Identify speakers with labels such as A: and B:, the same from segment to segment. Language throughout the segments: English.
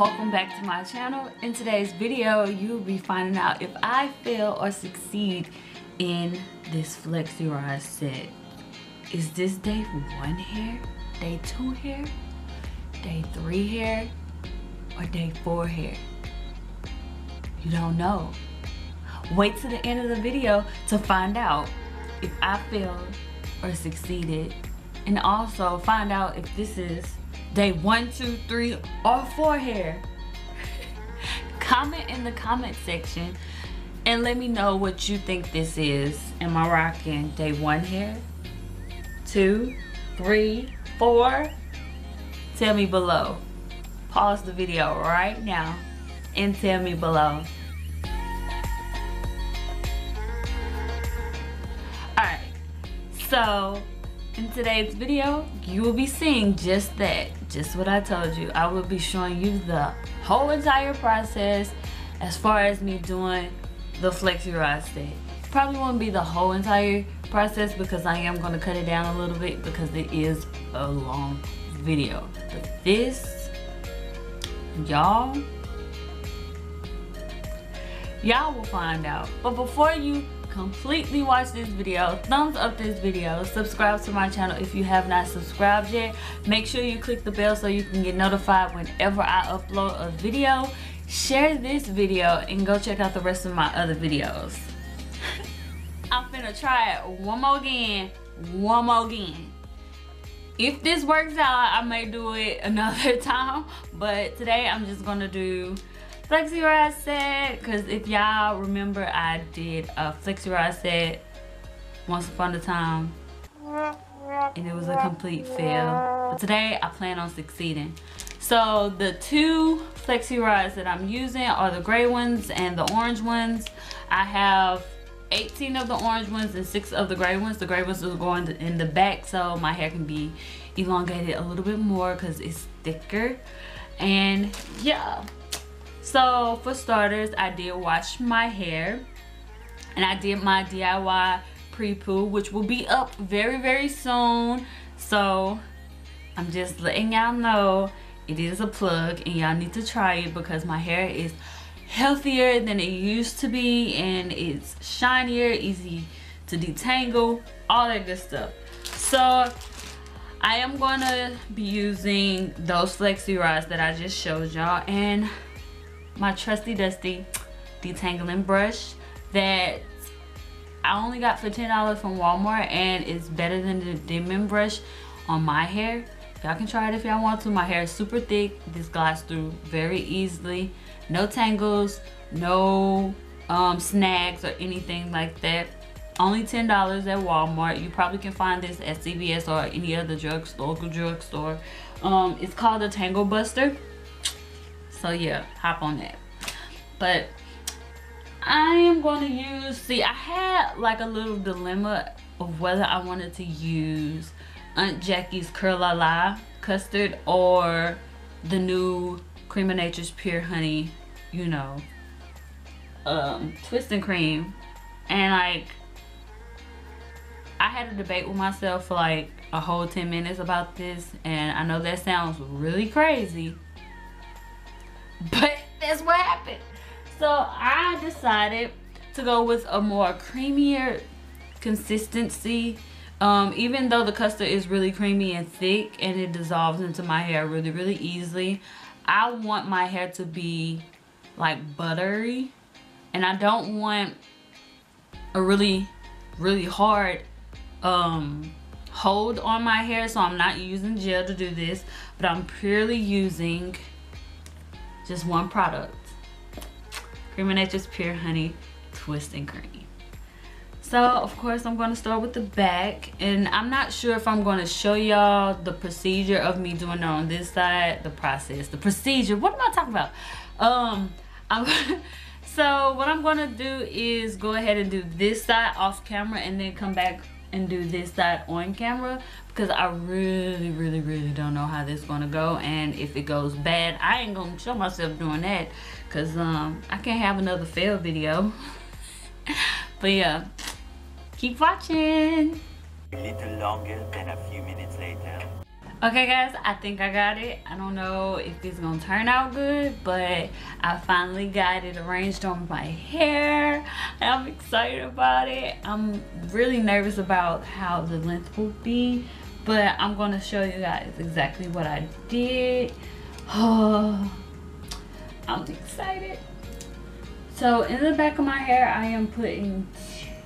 A: welcome back to my channel. In today's video, you'll be finding out if I fail or succeed in this Flexi Rod set. Is this day one hair, day two hair, day three hair, or day four hair? You don't know. Wait to the end of the video to find out if I failed or succeeded and also find out if this is day one, two, three, or four hair. comment in the comment section and let me know what you think this is. Am I rocking day one hair? Two, three, four? Tell me below. Pause the video right now and tell me below. Alright, so in today's video, you will be seeing just that, just what I told you. I will be showing you the whole entire process as far as me doing the Flexi Rod set. Probably won't be the whole entire process because I am going to cut it down a little bit because it is a long video. But this, y'all, y'all will find out. But before you completely watch this video thumbs up this video subscribe to my channel if you have not subscribed yet. Make sure you click the bell so you can get notified whenever i upload a video. Share this video and go check out the rest of my other videos. I'm gonna try it one more again one more again. If this works out i may do it another time but today i'm just gonna do flexi rod set because if y'all remember I did a flexi rod set once upon a time and it was a complete fail. But today I plan on succeeding. So the two flexi rods that I'm using are the gray ones and the orange ones. I have 18 of the orange ones and six of the gray ones. The gray ones are going in the back so my hair can be elongated a little bit more because it's thicker. And yeah so for starters, I did wash my hair and I did my DIY pre-poo, which will be up very, very soon. So I'm just letting y'all know it is a plug and y'all need to try it because my hair is healthier than it used to be and it's shinier, easy to detangle, all that good stuff. So I am to be using those flexi rods that I just showed y'all and my trusty dusty detangling brush that I only got for $10 from Walmart and it's better than the Denman brush on my hair. Y'all can try it if y'all want to. My hair is super thick. This glides through very easily. No tangles, no um, snags or anything like that. Only $10 at Walmart. You probably can find this at CVS or any other drugstore, local drugstore. Um, it's called the Tangle Buster so yeah hop on that. But I am going to use see I had like a little dilemma of whether I wanted to use Aunt Jackie's Curl La La custard or the new Cream of Nature's Pure Honey you know um twisting cream. And like I had a debate with myself for like a whole 10 minutes about this and I know that sounds really crazy but that's what happened. So I decided to go with a more creamier consistency. Um, even though the custard is really creamy and thick and it dissolves into my hair really, really easily, I want my hair to be like buttery. And I don't want a really, really hard um, hold on my hair. So I'm not using gel to do this, but I'm purely using just one product. Cream of Nature's Pure Honey Twist and Cream. So, of course, I'm going to start with the back. And I'm not sure if I'm going to show y'all the procedure of me doing it on this side. The process. The procedure. What am I talking about? Um, I'm So, what I'm going to do is go ahead and do this side off camera and then come back and do this side on camera because I really really really don't know how this is gonna go. And if it goes bad I ain't gonna show myself doing that because um I can't have another fail video. But yeah keep watching.
B: A little longer than a few minutes later
A: Okay guys, I think I got it. I don't know if it's gonna turn out good, but I finally got it arranged on my hair. I'm excited about it. I'm really nervous about how the length will be, but I'm gonna show you guys exactly what I did. Oh, I'm excited. So in the back of my hair, I am putting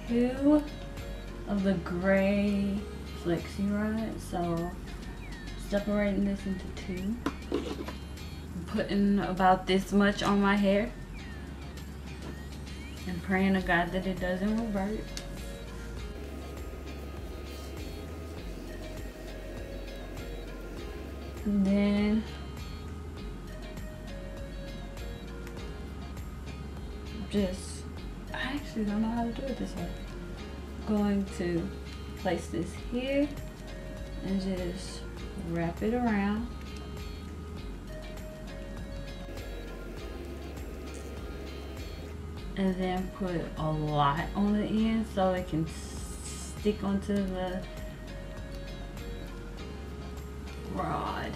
A: two of the gray flexi rods. So separating this into two. I'm putting about this much on my hair. And praying to God that it doesn't revert. And then just, I actually don't know how to do it this way. I'm going to place this here and just wrap it around. And then put a lot on the end so it can stick onto the rod.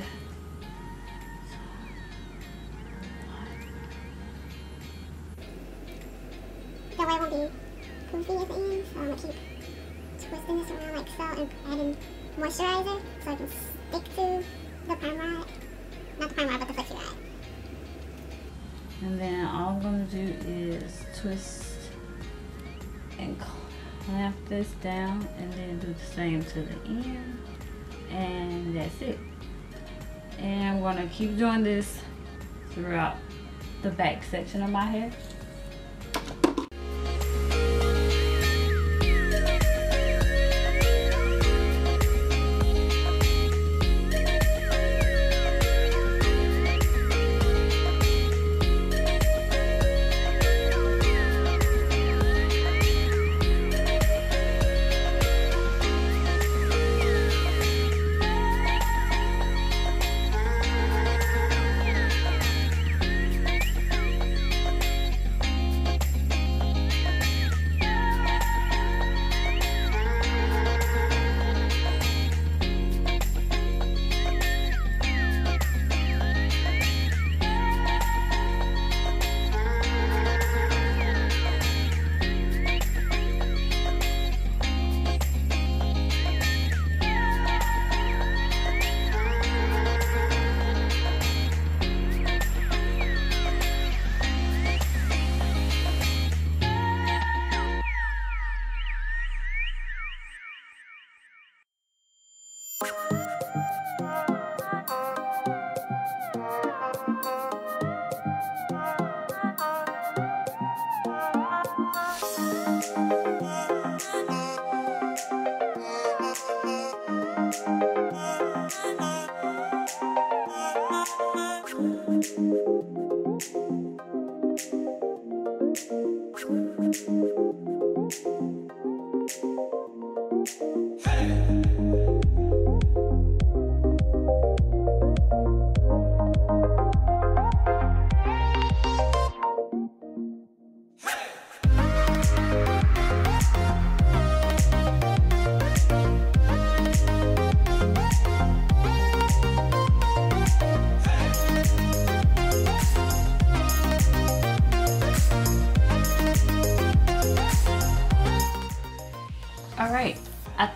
B: That way it won't be poofy at the end, so I'm gonna keep twisting this around like so and adding moisturizer so I can to the. Not the but the.
A: And then all I'm gonna do is twist and clamp this down and then do the same to the end. And that's it. And I'm gonna keep doing this throughout the back section of my hair.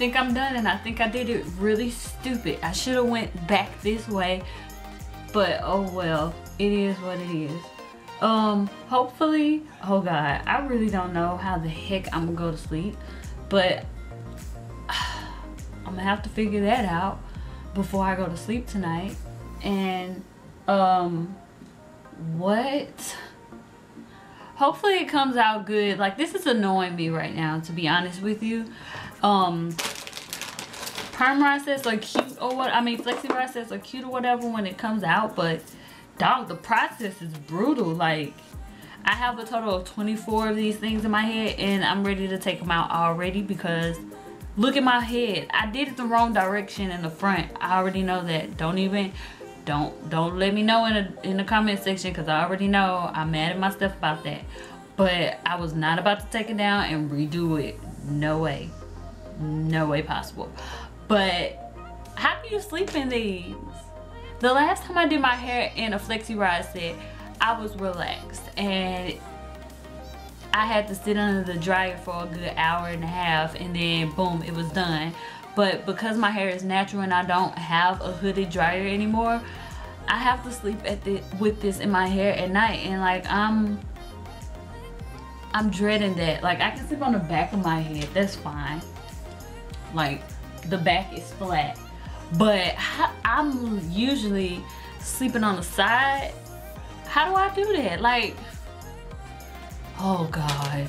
A: Think i'm done and i think i did it really stupid. I should have went back this way but oh well it is what it is. Um hopefully oh god i really don't know how the heck i'm gonna go to sleep but i'm gonna have to figure that out before i go to sleep tonight. And um what? Hopefully it comes out good. Like this is annoying me right now to be honest with you um perm rods are cute or what i mean flexi rods are cute or whatever when it comes out but dog the process is brutal like i have a total of 24 of these things in my head and i'm ready to take them out already because look at my head i did it the wrong direction in the front i already know that don't even don't don't let me know in, a, in the comment section because I already know I'm mad at myself about that. But I was not about to take it down and redo it. No way. No way possible. But how do you sleep in these? The last time I did my hair in a flexi rod set, I was relaxed and I had to sit under the dryer for a good hour and a half and then boom, it was done. But because my hair is natural and I don't have a hooded dryer anymore, I have to sleep at the with this in my hair at night and like I'm I'm dreading that. Like I can sleep on the back of my head, that's fine. Like the back is flat. But I'm usually sleeping on the side. How do I do that? Like, oh God.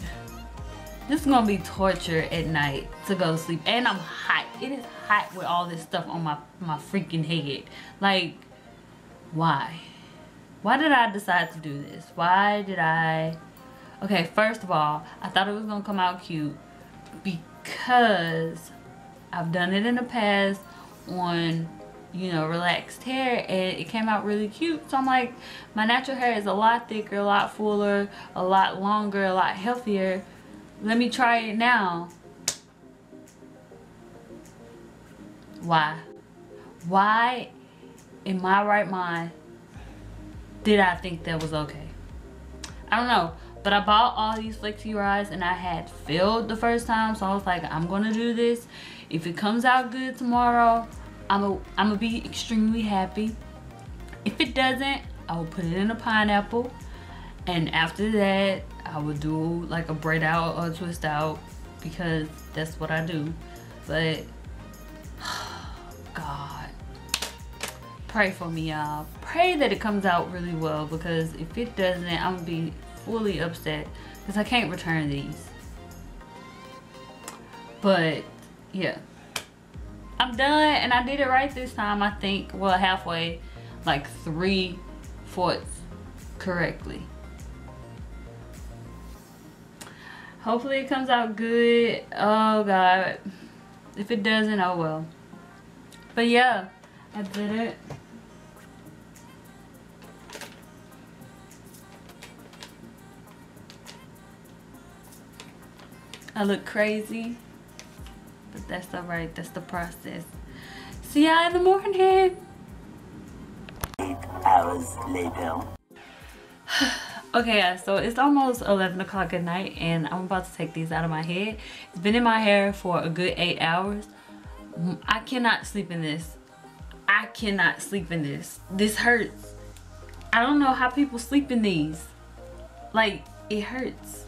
A: This is gonna be torture at night to go to sleep. And I'm hot. It is hot with all this stuff on my, my freaking head. Like, why? Why did I decide to do this? Why did I... Okay, first of all, I thought it was gonna come out cute because I've done it in the past on you know relaxed hair and it came out really cute. So I'm like my natural hair is a lot thicker a lot fuller a lot longer a lot healthier. Let me try it now. Why? Why in my right mind did I think that was okay? I don't know but I bought all these flexi rods and I had filled the first time so I was like I'm gonna do this. If it comes out good tomorrow I'm a, I'm gonna be extremely happy. If it doesn't I will put it in a pineapple and after that I will do like a braid out or twist out because that's what I do. But God. Pray for me y'all. Pray that it comes out really well because if it doesn't I'm gonna be fully upset because I can't return these. But yeah. I'm done and I did it right this time I think well halfway like three fourths correctly. Hopefully it comes out good. Oh god. If it doesn't oh well. But yeah I did it I look crazy. But that's all right that's the process. See y'all in the morning. Eight hours later. Okay guys so it's almost 11 o'clock at night and i'm about to take these out of my head. It's been in my hair for a good eight hours. Mm, I cannot sleep in this. I cannot sleep in this. This hurts. I don't know how people sleep in these. Like it hurts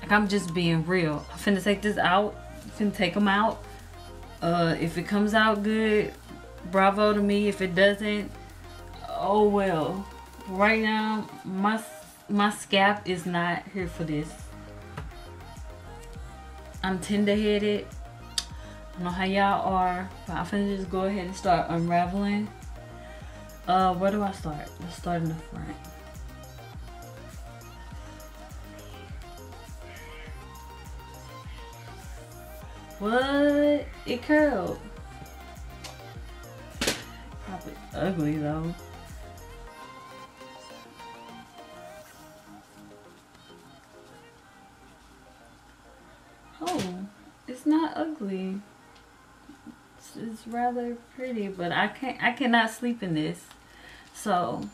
A: like i'm just being real i'm finna take this out can take them out. Uh, if it comes out good, bravo to me. If it doesn't, oh well. Right now, my my scalp is not here for this. I'm tender-headed. I don't know how y'all are, but I'm gonna just go ahead and start unraveling. Uh, where do I start? Let's start in the front. What? It curled. Probably ugly though. Oh, it's not ugly. It's, it's rather pretty, but I can't. I cannot sleep in this. So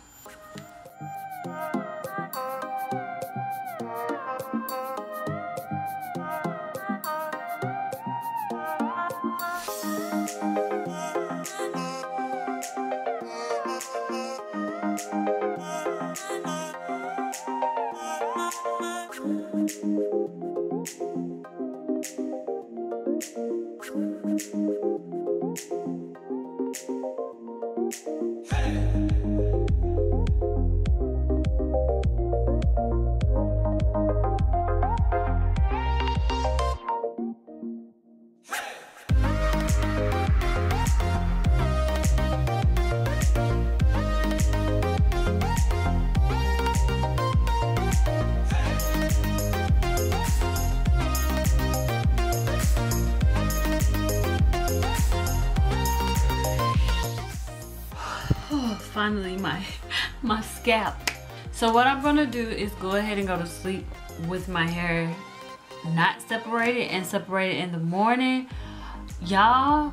A: finally my my scalp. So what i'm gonna do is go ahead and go to sleep with my hair not separated and separated in the morning. Y'all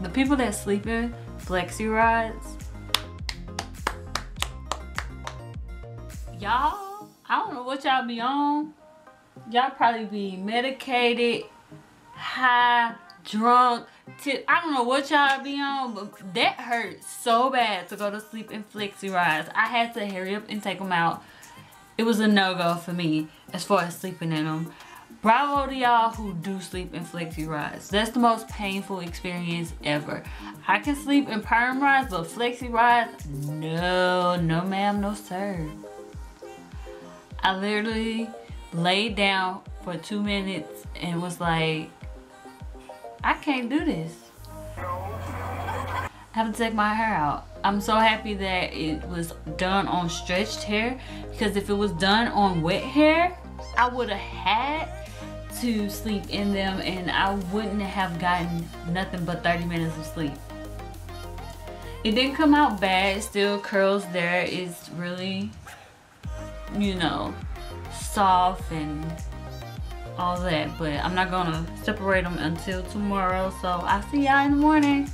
A: the people that sleep in flexi rods, y'all, I don't know what y'all be on. Y'all probably be medicated, high, drunk, tip. I don't know what y'all be on, but that hurt so bad to go to sleep in flexi rods. I had to hurry up and take them out. It was a no-go for me as far as sleeping in them. Bravo to y'all who do sleep in flexi rods. That's the most painful experience ever. I can sleep in perm rods, but flexi rods, no, no ma'am, no sir. I literally laid down for two minutes and was like, I can't do this. I have to take my hair out. I'm so happy that it was done on stretched hair because if it was done on wet hair, I would have had to sleep in them and I wouldn't have gotten nothing but 30 minutes of sleep. It didn't come out bad, still curls there. It's really, you know, soft and all that but i'm not gonna separate them until tomorrow so i'll see y'all in the morning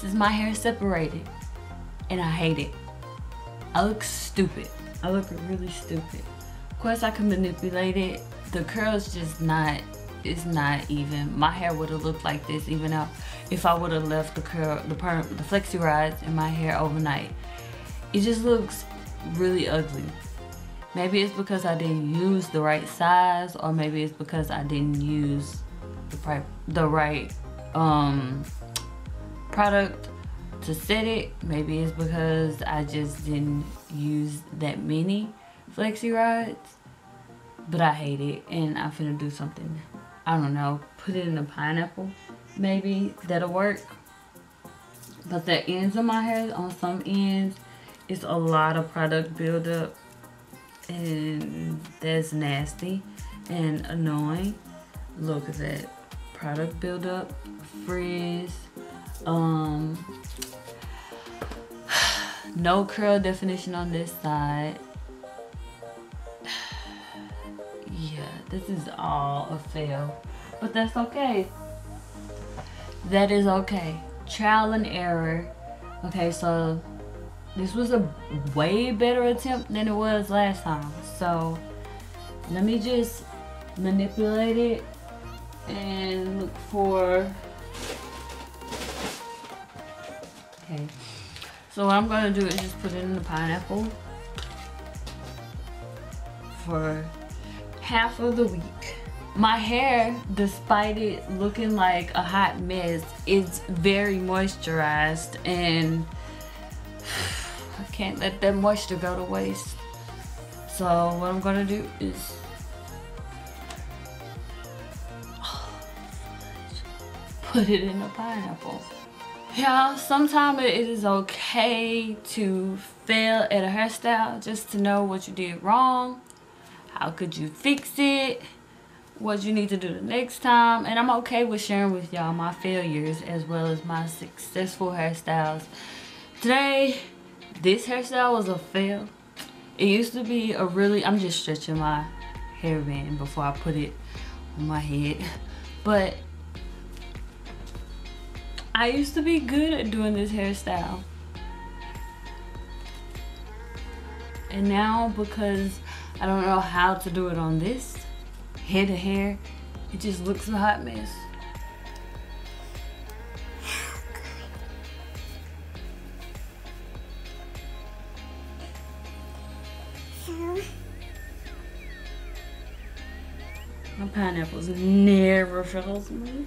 A: This is my hair separated. And I hate it. I look stupid. I look really stupid. Of course I can manipulate it. The curls just not, it's not even. My hair would have looked like this even if I would have left the curl, the perm, the flexi rods in my hair overnight. It just looks really ugly. Maybe it's because I didn't use the right size or maybe it's because I didn't use the the right um, product to set it. Maybe it's because I just didn't use that many flexi rods. But I hate it and I'm finna do something. I don't know. Put it in a pineapple. Maybe that'll work. But the ends of my hair, on some ends, it's a lot of product buildup. And that's nasty and annoying. Look at that product buildup frizz. Um, no curl definition on this side. yeah, this is all a fail. But that's okay. That is okay. Trial and error. Okay, so this was a way better attempt than it was last time. So let me just manipulate it and look for okay. So what I'm gonna do is just put it in the pineapple for half of the week. My hair despite it looking like a hot mess is very moisturized and I can't let that moisture go to waste. So what I'm gonna do is put it in a pineapple. Yeah, sometimes it is okay to fail at a hairstyle just to know what you did wrong. How could you fix it? What you need to do the next time. And I'm okay with sharing with y'all my failures as well as my successful hairstyles. Today, this hairstyle was a fail. It used to be a really, I'm just stretching my hairband before I put it on my head. But I used to be good at doing this hairstyle. And now because I don't know how to do it on this head to hair, it just looks a hot mess. My pineapples never fails me.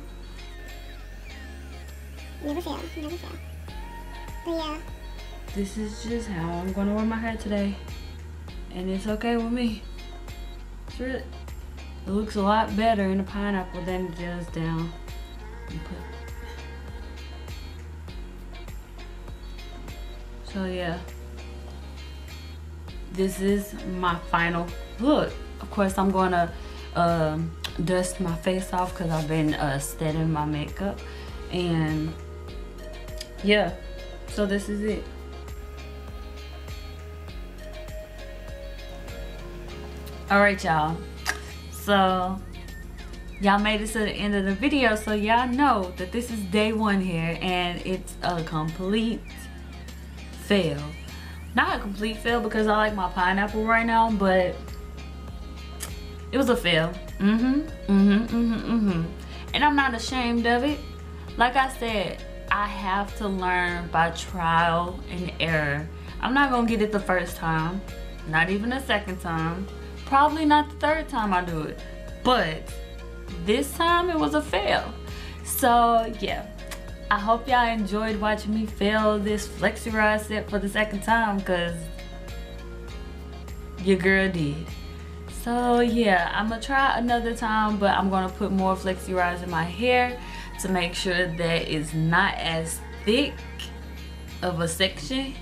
B: Never fail, never fail. But yeah.
A: This is just how I'm gonna wear my hair today. And it's okay with me. It looks a lot better in a pineapple than it does down. So yeah. This is my final look. Of course I'm gonna um, dust my face off because I've been uh, setting my makeup and yeah so this is it all right y'all so y'all made it to the end of the video so y'all know that this is day one here and it's a complete fail not a complete fail because I like my pineapple right now but it was a fail. Mm-hmm, mm-hmm, mm-hmm, mm-hmm. And I'm not ashamed of it. Like I said, I have to learn by trial and error. I'm not gonna get it the first time, not even the second time, probably not the third time I do it. But this time it was a fail. So yeah, I hope y'all enjoyed watching me fail this flexi set for the second time because your girl did. So yeah, I'm gonna try another time, but I'm gonna put more flexi rods in my hair to make sure that it's not as thick of a section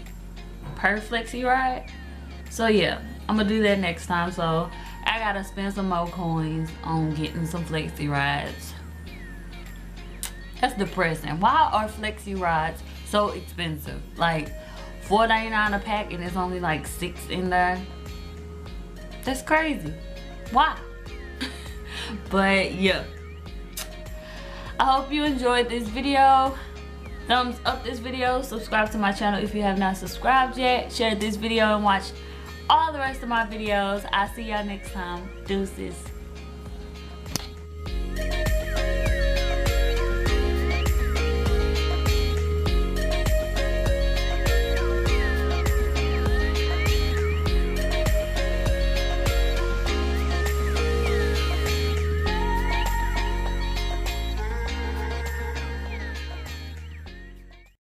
A: per flexi rod. So yeah, I'm gonna do that next time. So I gotta spend some more coins on getting some flexi rods. That's depressing. Why are flexi rods so expensive? Like $4.99 a pack and it's only like six in there. That's crazy. Why? but yeah. I hope you enjoyed this video. Thumbs up this video. Subscribe to my channel if you have not subscribed yet. Share this video and watch all the rest of my videos. I'll see y'all next time. Deuces.